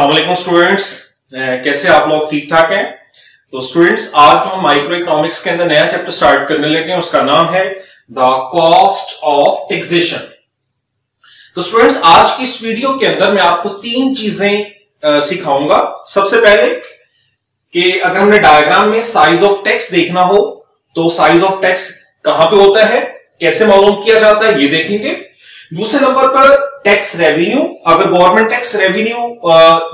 वालेकुम स्टूडेंट्स कैसे आप लोग ठीक ठाक हैं? तो स्टूडेंट्स आज जो हम माइक्रो इकोनॉमिक्स के अंदर नया चैप्टर स्टार्ट करने लगे हैं। उसका नाम है द कॉस्ट ऑफ़ टेक्सेशन तो स्टूडेंट्स आज की इस वीडियो के अंदर मैं आपको तीन चीज़ें सिखाऊँगा। सबसे पहले कि अगर हमने डायग्राम में साइज़ ऑफ़ टेक्स देखना हो तो साइज़ ऑफ़ टेक्स कहाँ पे होता है? कैसे मालूम किया जाता है? ये देखेंगे। दूसरे नंबर पर टैक्स रेवेन्यू अगर गवर्नमेंट टैक्स रेवेन्यू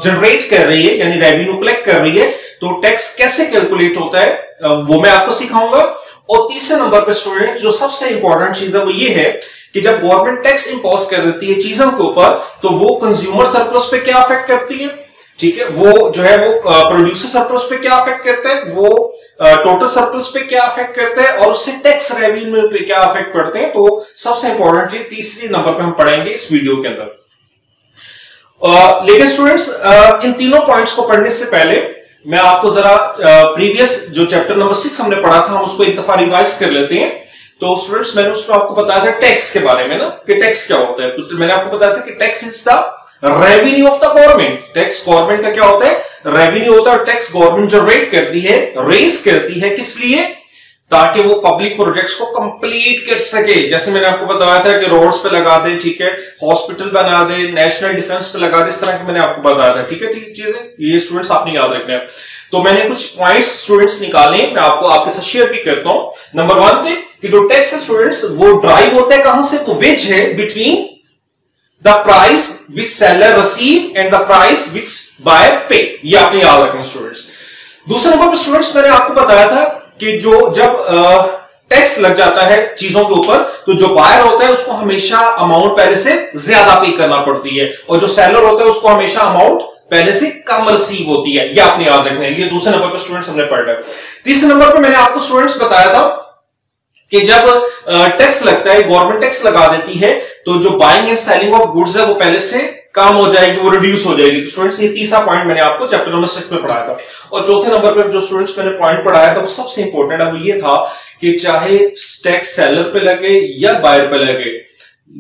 जनरेट कर रही है, यानी रेवेन्यू कलेक्ट कर रही है तो टैक्स कैसे कैलकुलेट होता है वो मैं आपको सिखाऊँगा। और तीसरे नंबर पर स्टूडेंट जो सबसे इंपॉर्टेंट चीज़ है वो ये है कि जब गवर्नमेंट टैक्स इंपोज कर देती है चीज़ों के ऊपर तो वो कंज्यूमर सरप्लस पे क्या अफेक्ट करती है? ठीक है, वो जो है वो प्रोड्यूसर सरप्लस पे क्या अफेक्ट करता है? वो टोटल सरप्लस पे क्या अफेक्ट करते हैं और उससे टैक्स रेवेन्यू पे क्या अफेक्ट पड़ते हैं? तो सबसे इंपॉर्टेंट चीज़ तीसरी नंबर पे हम पढ़ेंगे इस वीडियो के अंदर। लेकिन स्टूडेंट्स इन तीनों पॉइंट्स को पढ़ने से पहले मैं आपको जरा प्रीवियस जो चैप्टर नंबर सिक्स हमने पढ़ा था, हम उसको एक दफ़ा रिवाइज कर लेते हैं। तो स्टूडेंट्स मैंने उसमें आपको बताया था टैक्स के बारे में ना, कि टैक्स क्या होता है। तो मैंने आपको बताया था कि tax is the revenue of the government tax government का क्या होता है? रेवेन्यू होता है टैक्स गवर्नमेंट जनरेट करती है रेस करती है किस लिए? ताकि वो पब्लिक प्रोजेक्ट्स को कंप्लीट कर सके। जैसे मैंने आपको बताया था कि रोड्स पे लगा दे, ठीक है? हॉस्पिटल बना दे नेशनल डिफेंस पे लगा दे, इस तरह की मैंने आपको बताया था, ठीक है? ठीक चीज़ें, ये स्टूडेंट्स आपने याद रखना है। तो मैंने कुछ पॉइंट्स स्टूडेंट्स निकाले, मैं आपको आपके साथ शेयर भी करता हूँ। नंबर वन पे कि जो टैक्स है स्टूडेंट्स वो ड्राइव होता है कहाँ से? तो विच है between the price which seller receive and the price which buyer pay ये आपने याद रखना स्टूडेंट्स दूसरे नंबर पर स्टूडेंट्स मैंने आपको बताया था कि जो जब टैक्स लग जाता है चीज़ों के ऊपर तो जो बायर होता है उसको हमेशा अमाउंट पहले से ज़्यादा पे करना पड़ती है। और जो सेलर होता है उसको हमेशा अमाउंट पहले से कम रिसीव होती है। ये आपने याद रखना है। ये दूसरे नंबर पर स्टूडेंट्स हमने पढ़ लिया तीसरे नंबर पर मैंने आपको स्टूडेंट्स बताया था कि जब टैक्स लगता है गवर्नमेंट टैक्स लगा देती है तो जो buying and selling of goods है वो पहले से कम हो जाएगी, वो रिड्यूस हो जाएगी। तो स्टूडेंट्स ये तीसरा पॉइंट मैंने आपको चैप्टर नंबर सिक्स में पढ़ाया था। और चौथे नंबर पर जो स्टूडेंट्स मैंने पॉइंट पढ़ाया था, वो सबसे इंपॉर्टेंट वो ये था कि चाहे टैक्स सेलर पे लगे या बायर पे लगे,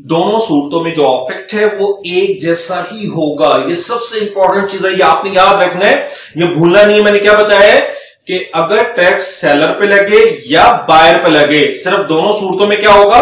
दोनों सूरतों में जो अफेक्ट है, वो एक जैसा ही होगा। ये सबसे इंपॉर्टेंट चीज़ है, ये आपने याद रखना है, ये भूलना नहीं है। मैंने क्या बताया है कि अगर टैक्स सेलर पे लगे या बायर पे लगे, सिर्फ़ दोनों सूरतों में क्या होगा?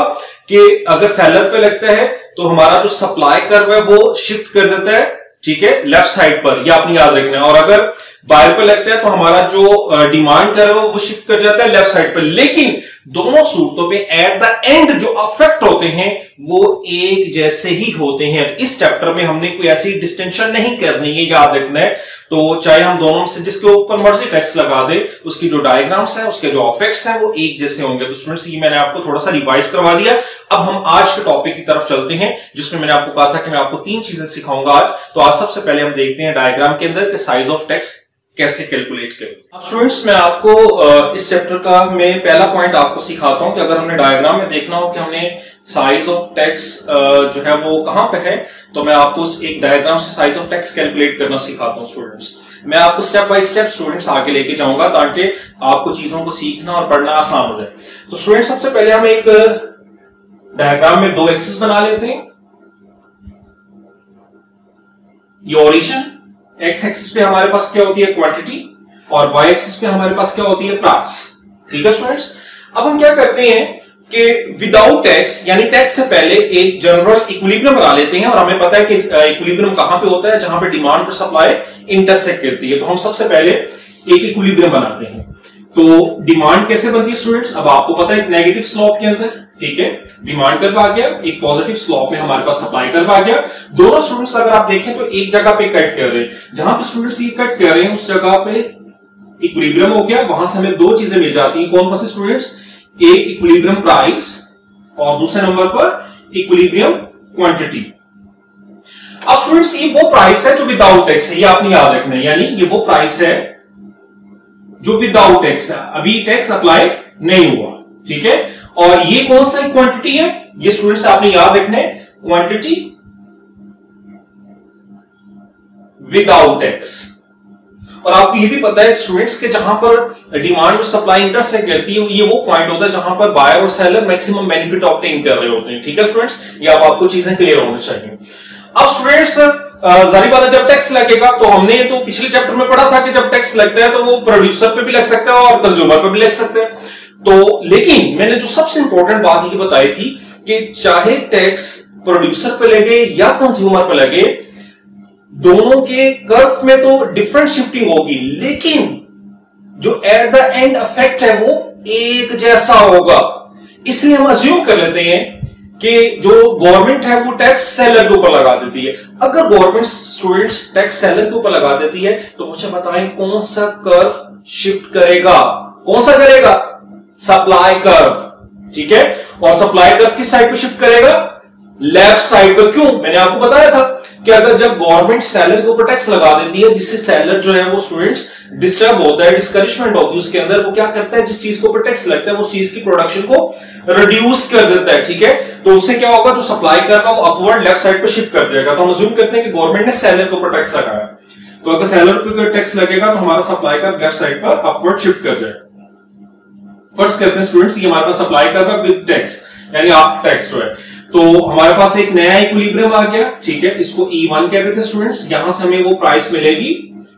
कि अगर सेलर पे लगता है तो हमारा जो सप्लाई कर्व है, वो शिफ्ट कर देता है, ठीक है लेफ़्ट साइड पर यह आपने याद रखना है। और अगर बायर पे लगता है तो हमारा जो डिमांड कर रहे हो, वो शिफ्ट कर जाता है लेफ़्ट साइड पर। लेकिन दोनों सूरतों पे एट द एंड जो अफेक्ट होते हैं, वो एक जैसे ही होते हैं। तो इस चैप्टर में हमने कोई ऐसी डिस्टेंशन नहीं करनी है, याद रखना है। तो चाहे हम दोनों से जिसके ऊपर मर्ज़ी टैक्स लगा दे, उसकी जो डायग्राम्स है, उसके जो अफेक्ट्स हैं, वो एक जैसे होंगे। तो स्टूडेंट्स ये मैंने आपको थोड़ा सा रिवाइज करवा दिया। अब हम आज के टॉपिक की तरफ़ चलते हैं, जिसमें मैंने आपको कहा था कि मैं आपको तीन चीज़ें सिखाऊँगा आज। तो आज सबसे पहले हम देखते हैं डायग्राम के अंदर साइज़ ऑफ़ टैक्स कैसे कैलकुलेट करें। अब स्टूडेंट्स मैं आपको इस चैप्टर का मैं पहला पॉइंट आपको सिखाता हूँ कि अगर हमने डायग्राम में देखना हो कि हमने साइज़ ऑफ़ टैक्स जो है वो कहाँ पे है? तो मैं आपको एक डायग्राम से साइज़ ऑफ़ टैक्स कैलकुलेट करना सिखाता हूँ स्टूडेंट्स मैं आपको स्टेप बाय स्टेप स्टूडेंट्स आगे लेके जाऊँगा ताकि आपको चीज़ों को सीखना और पढ़ना आसान हो जाए. तो स्टूडेंट्स सबसे पहले हम एक डायग्राम में दो एक्सिस बना लेते हैं. ये ओरिजिन एक्स एक्सिस पे हमारे पास क्या होती है? क्वांटिटी और वाई एक्सिस पे हमारे पास क्या होती है? प्राइस ठीक है स्टूडेंट्स अब हम क्या करते हैं? कि विदाउट टैक्स यानी टैक्स से पहले एक जनरल इक्विलिब्रियम बना लेते हैं और हमें पता है कि इक्विलिब्रियम कहाँ पे होता है, जहाँ पे डिमांड और सप्लाई इंटरसेक्ट करती है। तो हम सबसे पहले एक इक्विलिब्रियम बनाते हैं। तो डिमांड कैसे बनती है स्टूडेंट्स अब आपको पता है एक नेगेटिव स्लॉप के अंदर, ठीक है? डिमांड कर्व आ गया, एक पॉजिटिव स्लॉप में हमारे पास सप्लाई कर्व आ गया। दोनों स्टूडेंट्स अगर आप देखें तो एक जगह पे कट कर रहे हैं। जहाँ पे स्टूडेंट्स ये कट कर रहे हैं, उस जगह पे इक्विलिब्रियम हो गया। वहाँ से हमें दो चीज़ें मिल जाती हैं। कौन कौन से स्टूडेंट्स एक इक्विलिब्रियम प्राइस और दूसरे नंबर पर इक्विलिब्रियम क्वांटिटी अब स्टूडेंट्स ये वो प्राइस है जो विदाउट टैक्स है, ये आपने याद रखना है। यानी ये वो प्राइस है जो विदाउट टैक्स है। अभी टैक्स अप्लाई नहीं हुआ, ठीक है? और ये कौन सा क्वांटिटी है? ये स्टूडेंट्स आपने याद रखना है क्वांटिटी विदाउट टैक्स और आपको ये भी पता है स्टूडेंट्स के जहाँ पर डिमांड और सप्लाई इंटरसेक्ट करती है, ये वो पॉइंट होता है जहाँ पर बायर और सेलर मैक्सिमम बेनिफिट ऑप्टेन कर रहे होते हैं। ठीक है स्टूडेंट्स ये अब आपको चीज़ें क्लियर होनी चाहिए। अब स्टूडेंट्स जारी बात है, जब टैक्स लगेगा तो हमने तो पिछले चैप्टर में पढ़ा था कि जब टैक्स लगता है तो वो प्रोड्यूसर पे भी लग सकता है और कंज्यूमर पे भी लग सकता है। तो लेकिन मैंने जो सबसे इंपॉर्टेंट बात ये बताई थी कि चाहे टैक्स प्रोड्यूसर पे लगे या कंज्यूमर पे लगे दोनों के कर्व में तो डिफरेंट शिफ्टिंग होगी, लेकिन जो एट द एंड इफ़ेक्ट है वो एक जैसा होगा। इसलिए हम अज्यूम कर लेते हैं कि जो गवर्नमेंट है वो टैक्स सेलर के ऊपर लगा देती है। अगर गवर्नमेंट स्टूडेंट्स टैक्स सेलर के ऊपर लगा देती है तो मुझे बताएँ कौन सा कर्व शिफ्ट करेगा? कौन सा करेगा? सप्लाई कर्व ठीक है? और सप्लाई कर्व किस साइड पे शिफ्ट करेगा? लेफ़्ट साइड पर क्यों? मैंने आपको बताया था। कि अगर जब गवर्नमेंट सैलर के ऊपर टैक्स लगा देती है, जिससे सैलर जो है वो स्टूडेंट्स डिस्टर्ब होता है डिस्करिशमेंट होती है उसके अंदर, वो क्या करता है, जिस चीज़ के ऊपर टैक्स लगता है, वो चीज़ की प्रोडक्शन को रिड्यूस कर देता है, ठीक है? तो उससे क्या होगा, जो सप्लाई कर रहा है, वो अपवर्ड लेफ़्ट साइड पर शिफ्ट कर जाएगा तो हम अज्यूम करते हैं कि गवर्नमेंट ने सैलर के ऊपर टैक्स लगाया। तो अगर सैलर के ऊपर टैक्स लगेगा तो हमारा सप्लाई कर लेफ़्ट साइड पर अपवर्ड शिफ्ट कर जाएगा फ़र्स्ट करते हैं स्टूडेंट्स ये हमारे पास सप्लाई कर रहा विद टैक्स यानी आफ्टर टैक्स जो है। तो हमारे पास एक नया इक्विलिब्रियम आ गया, ठीक है? इसको ई वन कहते थे स्टूडेंट्स यहाँ से हमें वो प्राइस मिलेगी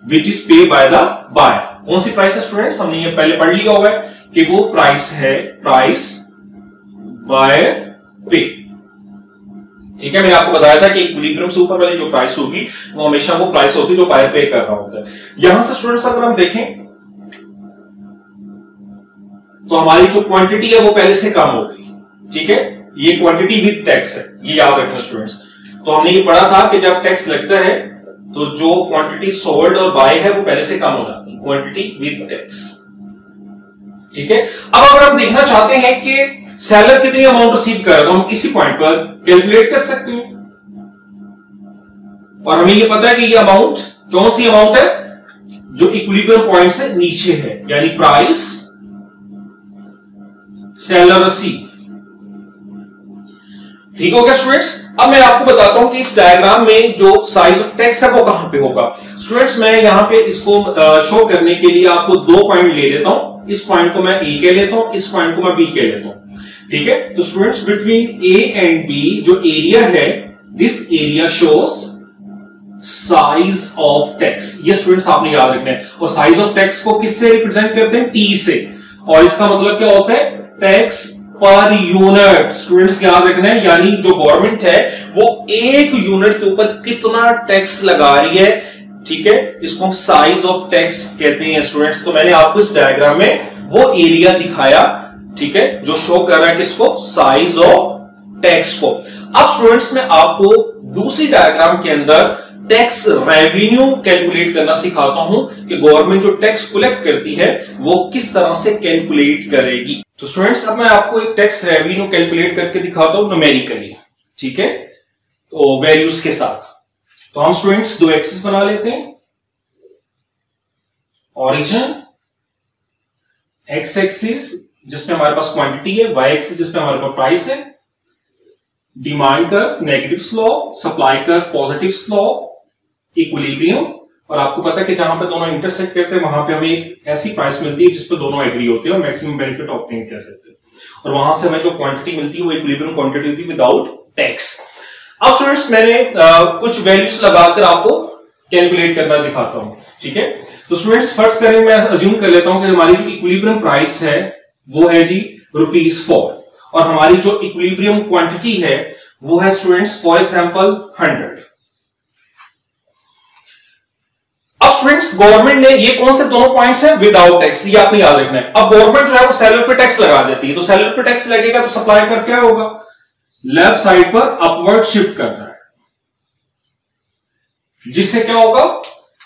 which is pay by the buyer कौन सी प्राइस है स्टूडेंट्स हमने ये पहले पढ़ लिया होगा कि वो प्राइस है प्राइस बाय पे ठीक है, मैंने आपको बताया था कि इक्विलिब्रियम से ऊपर वाली जो प्राइस होगी, वो हमेशा वो प्राइस होती है जो बायर पे कर रहा होता है। यहाँ से स्टूडेंट्स अगर हम देखें तो हमारी जो क्वांटिटी है वो पहले से कम हो गई, ठीक है? ये क्वांटिटी विद टैक्स है, ये याद रखना स्टूडेंट्स तो हमने ये पढ़ा था कि जब टैक्स लगता है तो जो क्वांटिटी सोल्ड और बाय है, वो पहले से कम हो जाती है क्वांटिटी विद टैक्स ठीक है? अब अगर हम देखना चाहते हैं कि सेलर कितनी अमाउंट रिसीव कर तो हम इसी पॉइंट पर कैलकुलेट कर सकते हैं। और हमें ये पता है कि ये अमाउंट कौन सी अमाउंट है? जो इक्विलिब्रियम पॉइंट से नीचे है, यानी प्राइस सेलर रिसीव ठीक हो गया स्टूडेंट्स अब मैं आपको बताता हूँ कि इस डायग्राम में जो साइज़ ऑफ़ टेक्स है, वो कहाँ पे होगा। स्टूडेंट्स मैं यहाँ पे इसको शो करने के लिए आपको दो पॉइंट ले लेता हूँ। इस पॉइंट को मैं ए के लेता हूँ, इस पॉइंट को मैं बी के लेता हूँ। ठीक है? तो students between A and B जो एरिया है this area shows size of tax ये स्टूडेंट्स आपने याद रखना है। और साइज़ ऑफ़ टेक्स को किससे रिप्रेजेंट करते हैं? टी से। और इसका मतलब क्या होता है? टैक्स पर यूनिट स्टूडेंट्स याद रखना है, यानी जो गवर्नमेंट है, वो एक यूनिट के ऊपर कितना टैक्स लगा रही है, ठीक है? इसको हम साइज़ ऑफ़ टैक्स कहते हैं स्टूडेंट्स तो मैंने आपको इस डायग्राम में वो एरिया दिखाया, ठीक है? जो शो कर रहा है किसको? साइज़ ऑफ़ टैक्स को। अब स्टूडेंट्स मैं आपको दूसरी डायग्राम के अंदर टैक्स रेवेन्यू कैलकुलेट करना सिखाता हूँ कि गवर्नमेंट जो टैक्स कलेक्ट करती है, वो किस तरह से कैलकुलेट करेगी। तो स्टूडेंट्स अब मैं आपको एक टैक्स रेवेन्यू कैलकुलेट करके दिखाता हूँ न्यूमेरिकली ठीक है? तो वैल्यूज़ के साथ। तो हम स्टूडेंट्स दो एक्सिस बना लेते हैं। ऑरिजिन एक्स एक्सिस जिसमें हमारे पास क्वांटिटी है वाई एक्सिस जिसमें हमारे पास प्राइस है। Demand curve negative slope supply curve positive slope equilibrium और आपको पता है कि जहाँ पे दोनों इंटरसेक्ट करते हैं वहाँ पे हमें एक ऐसी प्राइस मिलती है जिसपे दोनों एग्री होते हैं और मैक्सिमम बेनिफिट ऑप्टेन कर लेते हैं। और वहाँ से हमें जो क्वांटिटी मिलती है वो इक्विलिब्रियम क्वांटिटी होती है विदाउट टैक्स अब स्टूडेंट्स मैंने आ, कुछ वैल्यूज़ लगाकर आपको कैलकुलेट करना दिखाता हूँ ठीक है? तो स्टूडेंट्स फ़र्स्ट करें मैं अज्यूम कर लेता हूँ कि हमारी जो इक्विलिब्रियम प्राइस है वो है जी रुपीज़ फोर और हमारी जो इक्विलिब्रियम क्वांटिटी है वो है students for example hundred students government ने ये कौन से दोनों पॉइंट्स हैं? विदाउट टैक्स ये आपने याद रखना है। अब गवर्नमेंट जो है वो सैलर पे टैक्स लगा देती है। तो सैलर पे टैक्स लगेगा तो सप्लाई कर क्या होगा? लेफ़्ट साइड पर अपवर्ड शिफ्ट करना है। जिससे क्या होगा?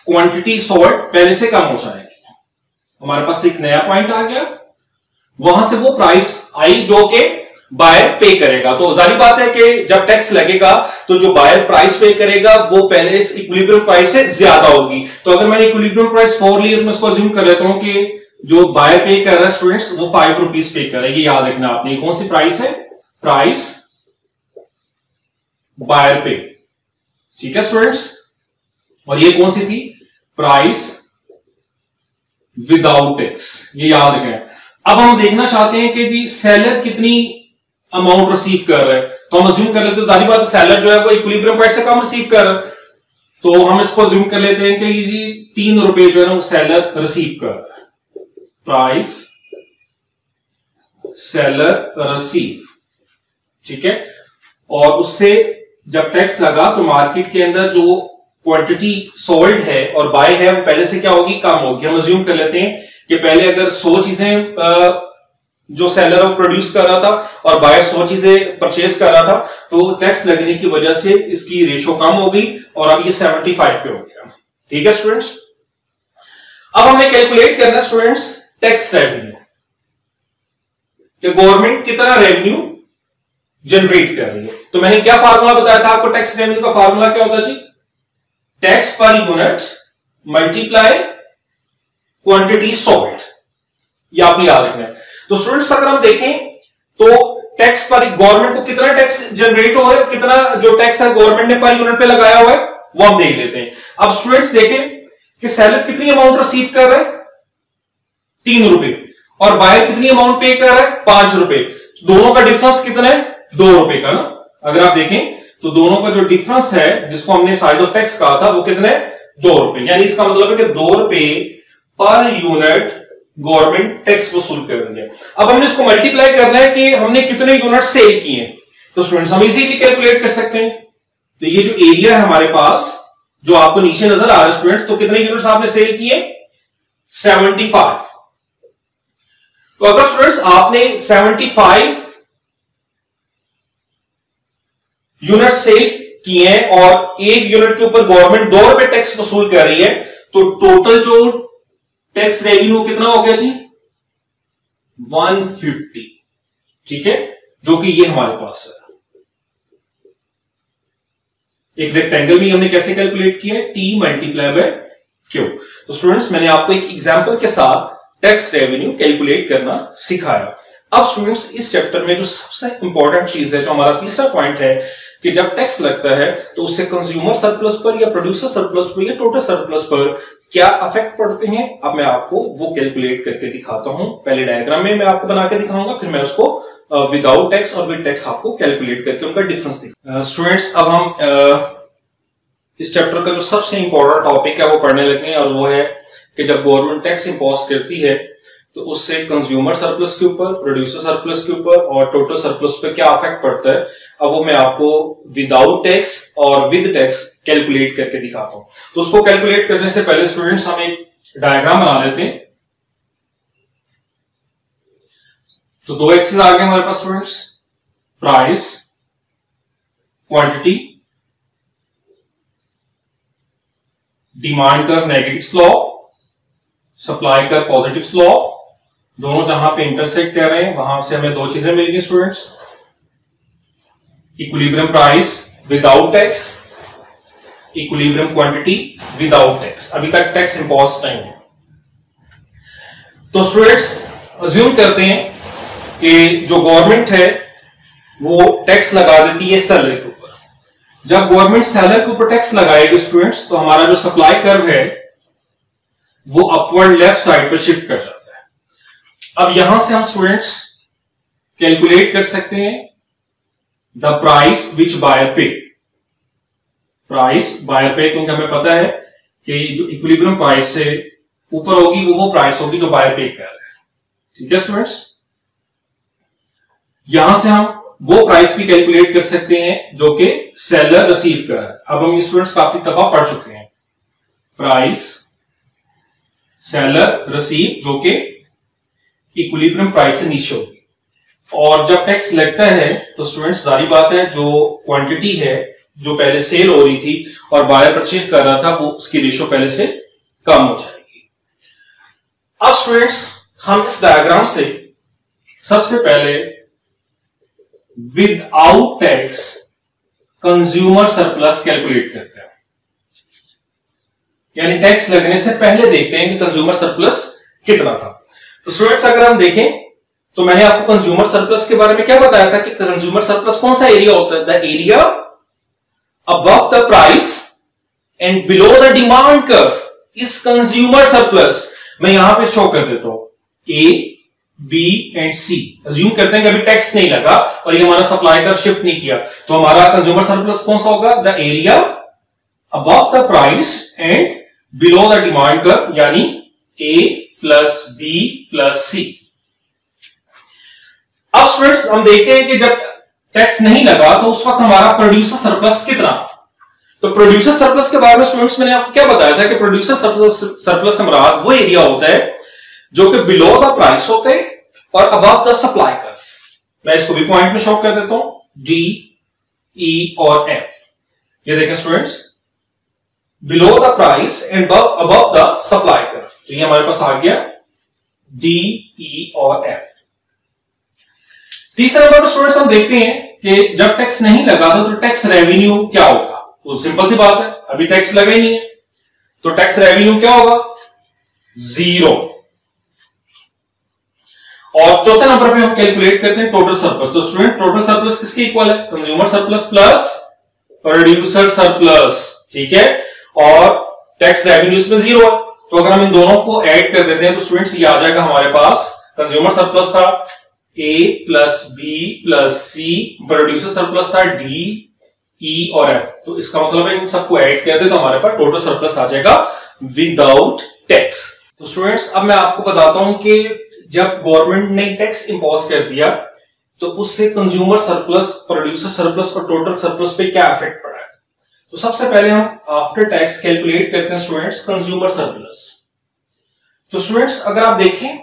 क्वांटिटी सोल्ड पहले से कम हो जाएगी। हमारे पास एक नया पॉइंट आ गया। वहाँ से वो प्राइस आई जो कि बायर पे करेगा। तो जारी बात है कि जब टैक्स लगेगा तो जो बायर प्राइस पे करेगा, वो पहले इस इक्विलिब्रियम प्राइस से ज़्यादा होगी। तो अगर मैंने इक्विलिब्रियम प्राइस फोर ली तो मैं इसको अज्यूम कर लेता हूँ कि जो बायर पे कर रहा है स्टूडेंट्स वो फाइव रुपीज़ पे कर रहा है। ये याद रखना आपने, कौन सी प्राइस है? प्राइस बायर पे ठीक है स्टूडेंट्स और ये कौन सी थी? प्राइस विदाउट टैक्स ये याद रखें अब हम देखना चाहते हैं कि जी सेलर कितनी अमाउंट रिसीव कर रहा है। तो हम अज्यूम कर लेते हैं सारी बात सेलर जो है वो इक्विलिब्रियम पॉइंट से कम रिसीव कर रहा है। तो हम इसको ज्यूम कर लेते हैं कि जी तीन रुपए जो है ना वो सेलर रिसीव कर रहा है। प्राइस सेलर रिसीव ठीक है? और उससे जब टैक्स लगा तो मार्केट के अंदर जो क्वांटिटी सोल्ड है और बाय है, वो पहले से क्या होगी? कम होगी। हम अज्यूम कर लेते हैं कि पहले अगर सौ चीज़ें जो सेलर वो प्रोड्यूस कर रहा था और बायर सौ चीज़ें परचेज कर रहा था तो टैक्स लगने की वजह से इसकी रेशो कम हो गई और अब ये सेवेंटी फाइव पे हो गया। ठीक है स्टूडेंट्स अब हमें कैलकुलेट करना स्टूडेंट्स टैक्स रेवेन्यू कि गवर्नमेंट कितना रेवेन्यू जनरेट कर रही है। तो मैंने क्या फार्मूला बताया था आपको? टैक्स रेवेन्यू का फार्मूला क्या होता जी? Tax per unit multiply quantity sold ये आप याद रखना है। तो स्टूडेंट्स अगर हम देखें तो टैक्स पर गवर्नमेंट को कितना टैक्स जनरेट हो रहा है, कितना जो टैक्स है गवर्नमेंट ने पर यूनिट पे लगाया हुआ है, वो हम देख लेते हैं। अब स्टूडेंट्स देखें कि सैलर कितनी अमाउंट रिसीव कर रहा है? तीन रुपए। और बायर कितनी अमाउंट पे कर रहा है? पाँच रुपए। दोनों का डिफरेंस कितना है? दो रुपए का ना? अगर आप देखें तो दोनों का जो डिफरेंस है, जिसको हमने साइज़ ऑफ़ टैक्स कहा था, वो कितना? है दो रुपए। यानी इसका मतलब है कि दो रुपए पर यूनिट गवर्नमेंट टैक्स वसूल कर रही है। अब हमने इसको मल्टीप्लाई करना है कि हमने कितने यूनिट सेल किए तो स्टूडेंट्स हम इजीली कैलकुलेट कर सकते हैं। तो ये जो एरिया है हमारे पास, जो आपको नीचे नज़र आ रहा है स्टूडेंट्स तो कितने यूनिट्स आपने सेल किए? 75 तो अगर स्टूडेंट्स आपने 75 यूनिट सेल किए और एक यूनिट के ऊपर गवर्नमेंट दो रुपए टैक्स वसूल कर रही है तो टोटल जो टैक्स रेवेन्यू कितना हो गया जी? 150 ठीक है? जो कि ये हमारे पास है। एक रेक्टेंगल भी हमने कैसे कैलकुलेट किया है? टी मल्टीप्लाई बाय क्यू तो स्टूडेंट्स मैंने आपको एक एग्जांपल के साथ टैक्स रेवेन्यू कैलकुलेट करना सिखाया। अब स्टूडेंट्स इस चैप्टर में जो सबसे इंपॉर्टेंट चीज़ है, जो हमारा तीसरा पॉइंट है कि जब टैक्स लगता है तो उससे कंज्यूमर सरप्लस पर या प्रोड्यूसर सरप्लस पर या टोटल सरप्लस पर क्या अफेक्ट पड़ते हैं? अब मैं आपको वो कैलकुलेट करके दिखाता हूँ। पहले डायग्राम में मैं आपको बना के दिखाऊँगा, फिर मैं उसको विदाउट टैक्स और विद टैक्स आपको कैलकुलेट करके उनका डिफरेंस दिखा स्टूडेंट्स अब हम इस चैप्टर का जो सबसे इंपॉर्टेंट टॉपिक है, वो पढ़ने लगे और वो है कि जब गवर्नमेंट टैक्स इंपोज करती है तो उससे कंज्यूमर सरप्लस के ऊपर प्रोड्यूसर सरप्लस के ऊपर और टोटल सरप्लस पे क्या अफेक्ट पड़ता है, अब वो मैं आपको विदाउट टैक्स और विद टैक्स कैलकुलेट करके दिखाता हूँ। तो उसको कैलकुलेट करने से पहले स्टूडेंट्स हम एक डायग्राम बना लेते हैं। तो दो एक्सेस आ गए हमारे पास students price quantity demand curve negative slope supply curve positive slope दोनों जहाँ पे इंटरसेक्ट कर रहे हैं, वहाँ से हमें दो चीज़ें मिलेंगी students equilibrium price without tax equilibrium quantity without tax अभी तक टैक्स इंपोज नहीं है। तो स्टूडेंट्स अज्यूम करते हैं कि जो गवर्नमेंट है, वो टैक्स लगा देती है सैलरी के ऊपर। जब गवर्नमेंट सैलरी के ऊपर टैक्स लगाएगी स्टूडेंट्स तो हमारा जो सप्लाई कर्व है, वो अपवर्ड लेफ़्ट साइड पर शिफ्ट कर जाता है। अब यहाँ से हम स्टूडेंट्स कैलकुलेट कर सकते हैं the price which buyer pay price buyer pay क्योंकि हमें पता है कि जो इक्विलिब्रियम प्राइस से ऊपर होगी, वो वो प्राइस होगी जो बायर पे कर रहा है। ठीक है स्टूडेंट्स यहाँ से हम वो प्राइस भी कैलकुलेट कर सकते हैं जो कि सेलर रिसीव कर अब हम स्टूडेंट्स काफ़ी दफ़ा पढ़ चुके हैं। प्राइस सेलर रिसीव जो कि इक्विलिब्रियम प्राइस से नीचे होगी और जब टैक्स लगता है तो स्टूडेंट्स सारी बात है, जो क्वांटिटी है, जो पहले सेल हो रही थी और बायर परचेज कर रहा था, वो उसकी रेशो पहले से कम हो जाएगी। अब स्टूडेंट्स हम इस डायग्राम से सबसे पहले without tax consumer surplus calculate करते हैं। यानी टैक्स लगने से पहले देखते हैं कि कंज्यूमर सरप्लस कितना था। तो स्टूडेंट्स अगर हम देखें तो मैंने आपको कंज्यूमर सरप्लस के बारे में क्या बताया था कि कंज्यूमर सरप्लस कौन सा एरिया होता है? The area above the price and below the demand curve इस कंज्यूमर सरप्लस मैं यहाँ पे शो कर देता हूँ। A B and C assume करते हैं कि अभी टैक्स नहीं लगा और ये हमारा सप्लाई कर्व शिफ्ट नहीं किया। तो हमारा कंज्यूमर सरप्लस कौन सा होगा? The area above the price and below the demand curve, यानी A plus B plus C. अब स्टूडेंट्स हम देखते हैं कि जब टैक्स नहीं लगा तो उस वक्त हमारा प्रोड्यूसर सरप्लस कितना था? तो प्रोड्यूसर सरप्लस के बारे में स्टूडेंट्स मैंने आपको क्या बताया था कि प्रोड्यूसर सरप्लस से मराद वो एरिया होता है जो कि बिलो द प्राइस होते हैं और अबव द सप्लाई कर्व मैं इसको भी पॉइंट में शो कर देता हूँ। डी ई e और एफ़ ये देखें students below the price and above the supply curve तो ये हमारे पास आ गया डी ई e और एफ़ तीसरा नंबर पर स्टूडेंट्स हम देखते हैं कि जब टैक्स नहीं लगा था तो टैक्स रेवेन्यू क्या होगा? तो सिंपल सी बात है, अभी टैक्स लगा ही नहीं है। तो टैक्स रेवेन्यू क्या होगा? ज़ीरो और चौथे नंबर पे हम कैलकुलेट करते हैं टोटल सरप्लस तो स्टूडेंट टोटल सरप्लस किसके इक्वल है? Consumer surplus plus producer surplus ठीक है? और टैक्स रेवेन्यू इसमें ज़ीरो है। तो अगर हम इन दोनों को ऐड कर देते हैं तो स्टूडेंट्स ये आ जाएगा हमारे पास। कंज्यूमर सरप्लस था। A plus B plus C producer surplus था डी ई e और एफ़ तो इसका मतलब है इन सबको ऐड कर दे तो हमारे पास टोटल सरप्लस आ जाएगा विदाउट टैक्स तो स्टूडेंट्स अब मैं आपको बताता हूँ कि जब गवर्नमेंट ने टैक्स इंपोज कर दिया तो उससे कंज्यूमर सरप्लस प्रोड्यूसर सरप्लस और टोटल सरप्लस पे क्या इफ़ेक्ट पड़ा? तो सबसे पहले हम आफ्टर टैक्स कैलकुलेट करते हैं स्टूडेंट्स कंज्यूमर सरप्लस तो स्टूडेंट्स अगर आप देखें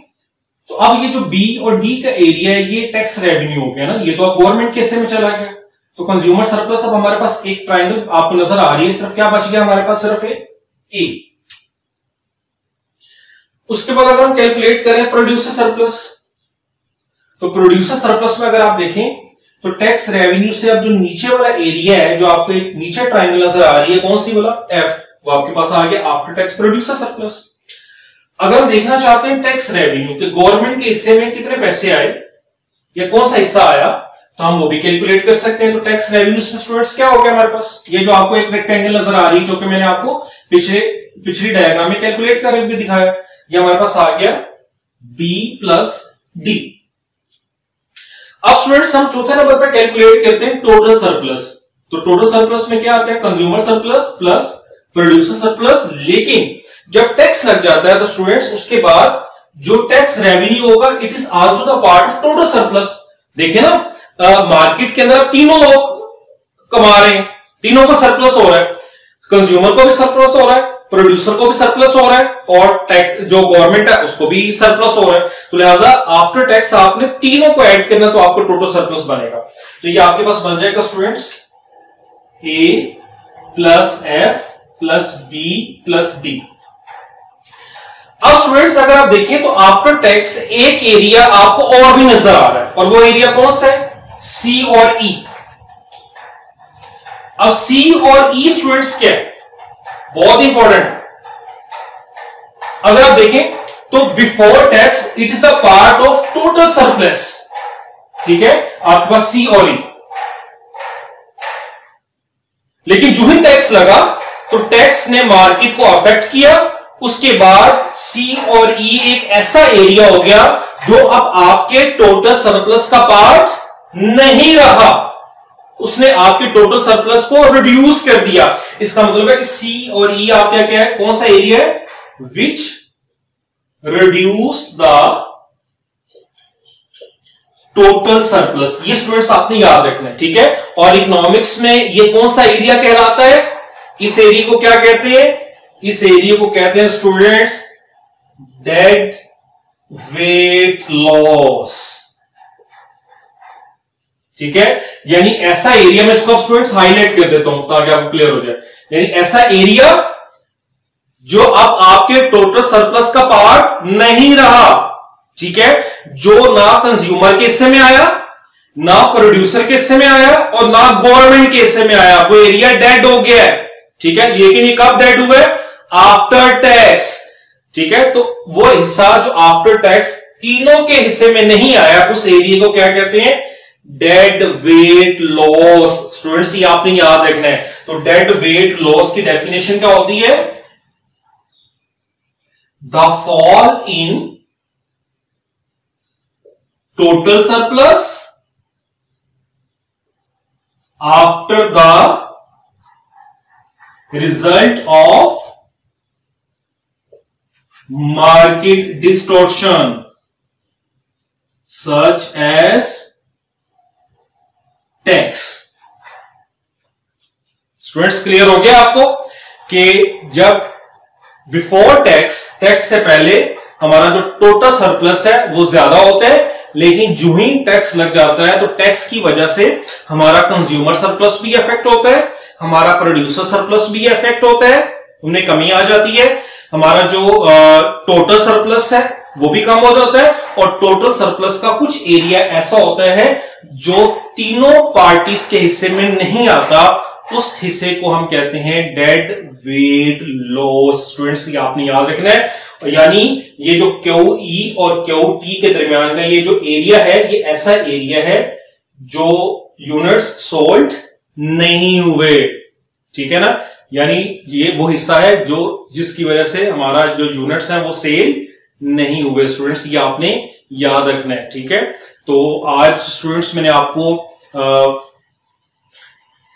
तो अब ये जो बी और डी का एरिया है, ये टैक्स रेवेन्यू हो गया ना। ये तो अब गवर्नमेंट के हिस्से में चला गया? तो कंज्यूमर सरप्लस अब हमारे पास एक ट्राइंगल आपको नज़र आ रही है, सिर्फ़ क्या बच गया हमारे पास? सिर्फ़ ए उसके बाद अगर हम कैलकुलेट करें प्रोड्यूसर सरप्लस तो प्रोड्यूसर सरप्लस में अगर आप देखें तो टैक्स रेवेन्यू से अब जो नीचे वाला एरिया है, जो आपको एक नीचे ट्राइंगल नज़र आ रही है, कौन सी वाला? एफ़ वो आपके पास आ गया आफ्टर टैक्स प्रोड्यूसर सरप्लस अगर हम देखना चाहते हैं टैक्स रेवेन्यू के गवर्नमेंट के हिस्से में कितने पैसे आए, या कौन सा हिस्सा आया तो हम वो भी कैलकुलेट कर सकते हैं। तो टैक्स रेवेन्यू स्टूडेंट्स क्या हो गया हमारे पास? ये जो आपको एक रेक्टेंगल नज़र आ रही है, जो कि मैंने आपको पिछले, पिछली डायग्राम में कैलकुलेट कर भी दिखाया, ये हमारे पास आ गया बी प्लस डी अब स्टूडेंट्स हम चौथे नंबर पर कैलकुलेट करते हैं टोटल सरप्लस तो टोटल सरप्लस में क्या आता है? Consumer surplus plus producer surplus लेकिन जब टैक्स लग जाता है तो स्टूडेंट्स उसके बाद जो टैक्स रेवेन्यू होगा it is also the part of total surplus देखिए ना मार्केट के अंदर तीनों लोग कमा रहे हैं, तीनों को सरप्लस हो रहा है। कंज्यूमर को भी सरप्लस हो रहा है प्रोड्यूसर को भी सरप्लस हो रहा है और टैक्स जो गवर्नमेंट है, उसको भी सरप्लस हो रहा है। तो लिहाजा आफ्टर टैक्स आपने तीनों को ऐड करना तो आपको टोटल सरप्लस बनेगा। तो ये आपके पास बन जाएगा students A plus F plus B plus D अब स्टूडेंट्स अगर आप देखें तो आफ्टर टैक्स एक एरिया आपको और भी नज़र आ रहा है। और वो एरिया कौन सा है? सी और ई e. अब सी और ई e स्टूडेंट्स क्या है? बहुत इंपॉर्टेंट अगर आप देखें तो before tax it is a part of total surplus ठीक है? आपके पास सी और ई e. लेकिन जो ही टैक्स लगा तो टैक्स ने मार्केट को अफेक्ट किया, उसके बाद सी और ई e एक ऐसा एरिया हो गया, जो अब आपके टोटल सरप्लस का पार्ट नहीं रहा। उसने आपके टोटल सरप्लस को रिड्यूस कर दिया। इसका मतलब है कि सी और ई e आप क्या क्या है? कौन सा एरिया है? Which reduce the total surplus ये स्टूडेंट्स आपने याद रखना है, ठीक है? और इकोनॉमिक्स में ये कौन सा एरिया कहलाता है? इस एरिया को क्या कहते हैं? इस एरिया को कहते हैं स्टूडेंट्स डेड वेट लॉस ठीक है? यानी ऐसा एरिया में इसको स्टूडेंट्स हाईलाइट कर देता हूँ ताकि आपको क्लियर हो जाए। यानी ऐसा एरिया जो अब आपके टोटल सरप्लस का पार्ट नहीं रहा, ठीक है? जो ना कंज्यूमर के हिस्से में आया, ना प्रोड्यूसर के हिस्से में आया और ना गवर्नमेंट के हिस्से में आया। वो एरिया डेड हो गया है, ठीक है? लेकिन ये कब डेड हुआ है? आफ्टर टैक्स ठीक है? तो वो हिस्सा जो आफ्टर टैक्स तीनों के हिस्से में नहीं आया, उस एरिया को क्या कहते हैं? डेड वेट लॉस स्टूडेंट्स ये आपने याद रखना है। तो डेड वेट लॉस की डेफिनेशन क्या होती है? The fall in total surplus after the result of market distortion such as tax students clear हो गया आपको कि जब बिफोर टैक्स टैक्स से पहले हमारा जो टोटल सरप्लस है, वो ज़्यादा होता है, लेकिन जो ही टैक्स लग जाता है तो टैक्स की वजह से हमारा कंज्यूमर सरप्लस भी इफ़ेक्ट होता है, हमारा प्रोड्यूसर सरप्लस भी इफ़ेक्ट होता है, उनमें कमी आ जाती है, हमारा जो टोटल सरप्लस है, वो भी कम हो जाता है, और टोटल सरप्लस का कुछ एरिया ऐसा होता है जो तीनों पार्टीज़ के हिस्से में नहीं आता, उस हिस्से को हम कहते हैं डेड वेट लॉस स्टूडेंट्स ये आपने याद रखना है। यानी ये जो क्यू ई और क्यू टी के दरमियान का ये जो एरिया है, ये ऐसा एरिया है जो यूनिट्स सोल्ट नहीं हुए। ठीक है ना? यानी ये वो हिस्सा है जो जिसकी वजह से हमारा जो यूनिट्स है वो सेल नहीं हुए। स्टूडेंट्स ये आपने याद रखना है ठीक है? तो आज स्टूडेंट्स मैंने आपको आ,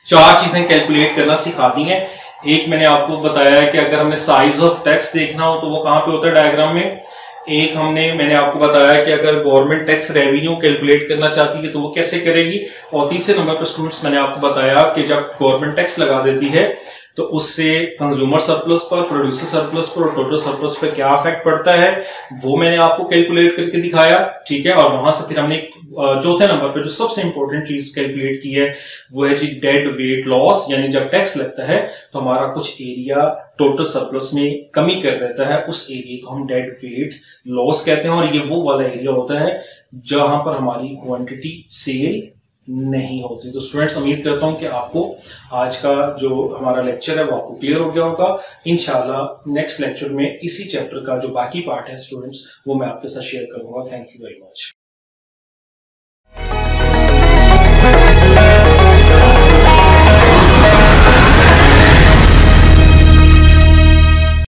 चार चीज़ें कैलकुलेट करना सिखा दी हैं। एक मैंने आपको बताया है कि अगर हमें साइज़ ऑफ़ टैक्स देखना हो तो वो कहाँ पे होता है डायग्राम में? एक हमने मैंने आपको बताया कि अगर गवर्नमेंट टैक्स रेवेन्यू कैलकुलेट करना चाहती है तो वो कैसे करेगी? और तीसरे नंबर पर स्टूडेंट्स मैंने आपको बताया कि जब गवर्नमेंट टैक्स लगा देती है तो उससे कंज्यूमर सरप्लस पर प्रोड्यूसर सरप्लस पर और टोटल सरप्लस पर क्या इफ़ेक्ट पड़ता है, वो मैंने आपको कैलकुलेट करके दिखाया, ठीक है? और वहाँ से फिर हमने चौथे नंबर पर जो सबसे इंपॉर्टेंट चीज़ कैलकुलेट की है, वो है जी डेड वेट लॉस यानी जब टैक्स लगता है तो हमारा कुछ एरिया टोटल सरप्लस में कमी कर देता है, उस एरिया को हम डेड वेट लॉस कहते हैं। और ये वो वाला एरिया होता है, जहाँ पर हमारी क्वांटिटी सेल नहीं होती। तो स्टूडेंट्स उम्मीद करता हूँ कि आपको आज का जो हमारा लेक्चर है, वो आपको क्लियर हो गया होगा। इनशाला नेक्स्ट लेक्चर में इसी चैप्टर का जो बाकी पार्ट है स्टूडेंट्स वो मैं आपके साथ शेयर करूँगा। Thank you very much